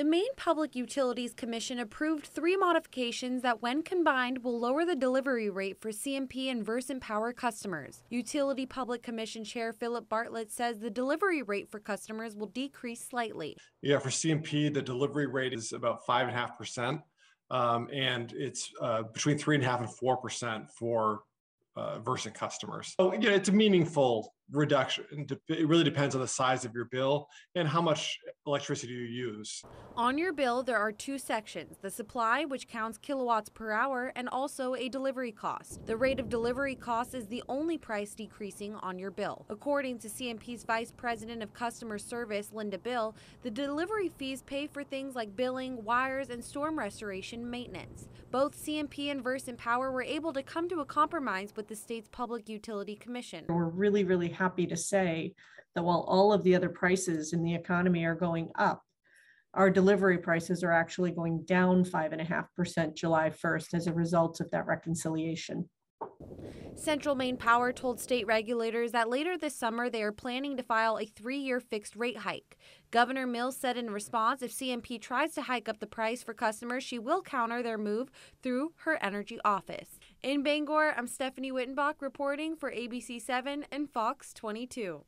The Maine Public Utilities Commission approved three modifications that, when combined, will lower the delivery rate for CMP and Versant Power customers. Utility Public Commission Chair Philip Bartlett says the delivery rate for customers will decrease slightly. Yeah, for CMP, the delivery rate is about five and a half percent, um, and it's uh, between three and a half and four percent for uh, Versant customers. So, yeah, it's a meaningful reduction. It really depends on the size of your bill and how much electricity you use. On your bill, there are two sections the supply, which counts kilowatts per hour, and also a delivery cost. The rate of delivery cost is the only price decreasing on your bill. According to CMP's Vice President of Customer Service, Linda Bill, the delivery fees pay for things like billing, wires, and storm restoration maintenance. Both CMP and Versant Power were able to come to a compromise with the state's Public Utility Commission. We're really, really happy to say that while all of the other prices in the economy are going up, our delivery prices are actually going down five and a half percent July 1st as a result of that reconciliation. Central Maine Power told state regulators that later this summer they are planning to file a three year fixed rate hike. Governor Mills said in response if CMP tries to hike up the price for customers, she will counter their move through her energy office. In Bangor, I'm Stephanie Wittenbach reporting for ABC 7 and Fox 22.